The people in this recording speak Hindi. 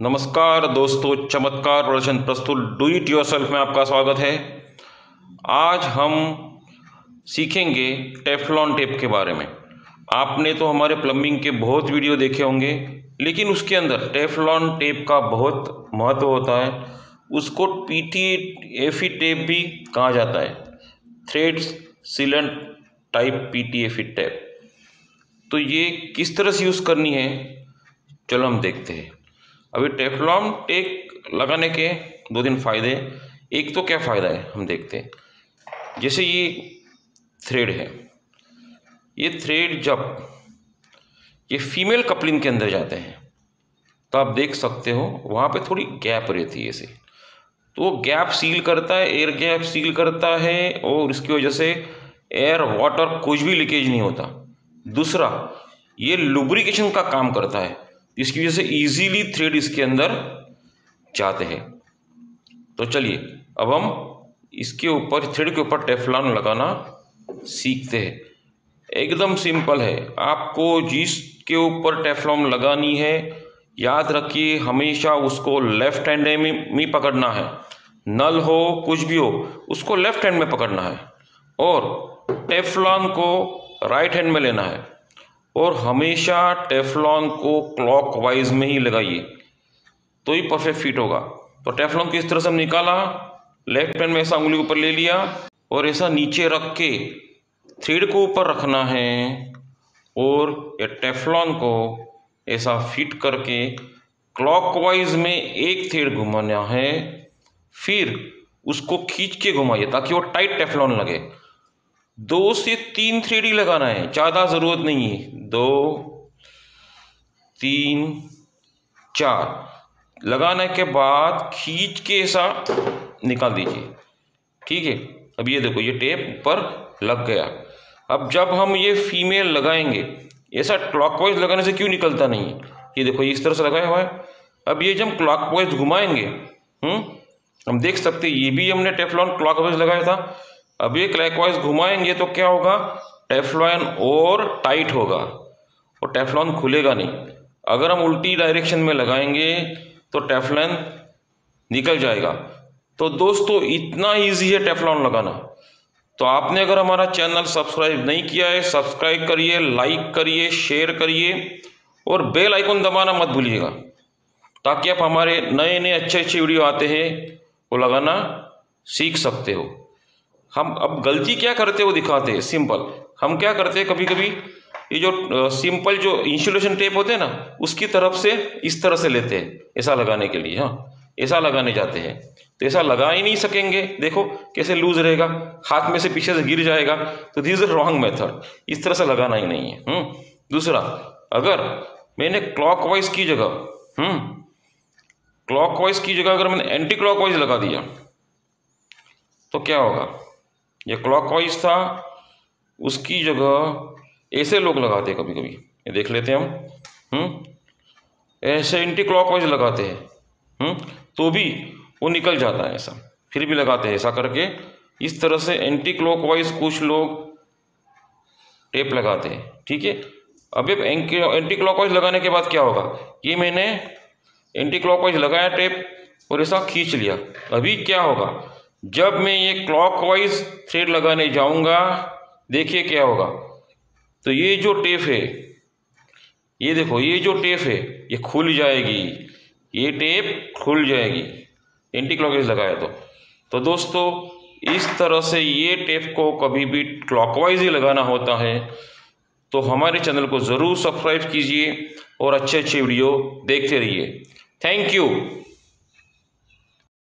नमस्कार दोस्तों, चमत्कार प्रदर्शन प्रस्तुत डू इट योरसेल्फ में आपका स्वागत है। आज हम सीखेंगे टेफलॉन टेप के बारे में। आपने तो हमारे प्लम्बिंग के बहुत वीडियो देखे होंगे, लेकिन उसके अंदर टेफलॉन टेप का बहुत महत्व होता है। उसको पी टी एफी टेप भी कहा जाता है। Thread sealant type P T F E tape तो ये किस तरह से यूज़ करनी है, चलो हम देखते हैं। अभी टेफ्लॉन टेक लगाने के दो तीन फ़ायदे एक तो क्या फ़ायदा है, हम देखते हैं। जैसे ये थ्रेड है। ये थ्रेड जब ये फीमेल कपलिंग के अंदर जाते हैं तो आप देख सकते हो, वहाँ पे थोड़ी गैप रहती है ऐसे। तो वो गैप सील करता है एयर गैप सील करता है, और इसकी वजह से एयर वाटर कुछ भी लीकेज नहीं होता। दूसरा, ये लुब्रिकेशन का काम करता है। इसकी वजह से इजीली थ्रेड इसके अंदर जाते हैं। तो चलिए, अब हम इसके ऊपर थ्रेड के ऊपर टेफ्लॉन लगाना सीखते हैं। एकदम सिंपल है। आपको जिसके ऊपर टेफलॉन लगानी है, याद रखिए, हमेशा उसको लेफ़्ट हैंड में में पकड़ना है। नल हो, कुछ भी हो, उसको लेफ़्ट हैंड में पकड़ना है। और टेफलॉन को राइट हैंड में लेना है। और हमेशा टेफलॉन को क्लॉकवाइज में ही लगाइए तो ही परफेक्ट फिट होगा। तो टेफ्लॉन को इस तरह से हम निकाला? लेफ़्ट हैंड में ऐसा उंगली ऊपर ले लिया और ऐसा नीचे रख के थ्रेड को ऊपर रखना है और ये टेफ्लॉन को ऐसा फिट करके क्लॉकवाइज में एक थ्रेड घुमाना है, फिर उसको खींच के घुमाइए ताकि वो टाइट टेफलॉन लगे। दो से तीन थ्री लगाना है, ज़्यादा ज़रूरत नहीं है। दो, तीन, चार। लगाने के बाद खींच के ऐसा निकाल दीजिए। ठीक है? अब ये देखो, ये टेप ऊपर लग गया। अब जब हम ये फीमेल लगाएँगे, ऐसा क्लॉकवाइज लगाने से क्यों निकलता नहीं ये देखो, ये इस तरह से लगाया हुआ है। अब ये जब क्लॉकवाइज घुमाएँगे हम्म हम देख सकते ये भी हमने टेफलॉन क्लॉकवाइज लगाया था। अब ये क्लॉकवाइज घुमाएँगे तो क्या होगा? टेफ्लॉन और टाइट होगा। और टेफ्लॉन खुलेगा नहीं। अगर हम उल्टी डायरेक्शन में लगाएँगे तो टेफ्लॉन निकल जाएगा। तो दोस्तों, इतना इजी है टेफ्लॉन लगाना। तो आपने अगर हमारा चैनल सब्सक्राइब नहीं किया है सब्सक्राइब करिए लाइक करिए शेयर करिए, और बेल आइकन दबाना मत भूलिएगा। ताकि आप हमारे नए नए अच्छे अच्छे वीडियो आते हैं, वो लगाना सीख सकते हो। हम अब गलती क्या करते वो दिखाते हैं सिंपल हम क्या करते हैं कभी कभी ये जो सिंपल जो इंसुलेशन टेप होते हैं ना, उसकी तरफ़ से इस तरह से लेते हैं, ऐसा लगाने के लिए हाँ. ऐसा लगाने जाते हैं. तो ऐसा लगा ही नहीं सकेंगे, देखो कैसे लूज रहेगा, हाथ में से पीछे से गिर जाएगा तो दिस इज़ रॉन्ग मेथड इस तरह से लगाना ही नहीं है हम्म. दूसरा, अगर मैंने क्लॉकवाइज की जगह हम्म क्लॉकवाइज की जगह अगर मैंने एंटी क्लॉकवाइज लगा दिया तो क्या होगा? ये क्लॉकवाइज था, उसकी जगह ऐसे लोग लगाते हैं कभी कभी ये देख लेते हैं हम। हम्म? ऐसे एंटी क्लॉकवाइज लगाते हैं। हम्म? तो भी वो निकल जाता है ऐसा। फिर भी लगाते हैं ऐसा करके। इस तरह से एंटी क्लॉकवाइज कुछ लोग टेप लगाते हैं। ठीक है? अब एंटी क्लॉकवाइज लगाने के बाद क्या होगा? ये मैंने एंटी क्लॉकवाइज लगाया टेप और ऐसा खींच लिया। अभी क्या होगा? जब मैं ये क्लॉकवाइज थ्रेड लगाने जाऊँगा, देखिए क्या होगा। तो ये जो टेप है, ये देखो, ये जो टेप है, ये खुल जाएगी। ये टेप खुल जाएगी। एंटी क्लॉकवाइज लगाया तो। तो दोस्तों, इस तरह से ये टेप को कभी भी क्लॉकवाइज ही लगाना होता है। तो हमारे चैनल को ज़रूर सब्सक्राइब कीजिए और अच्छे अच्छे वीडियो देखते रहिए। Thank you